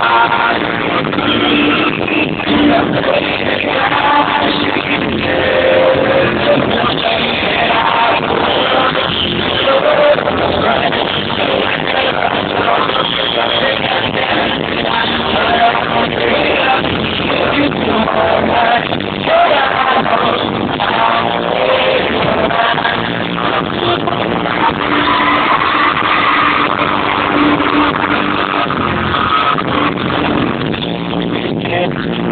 Bye.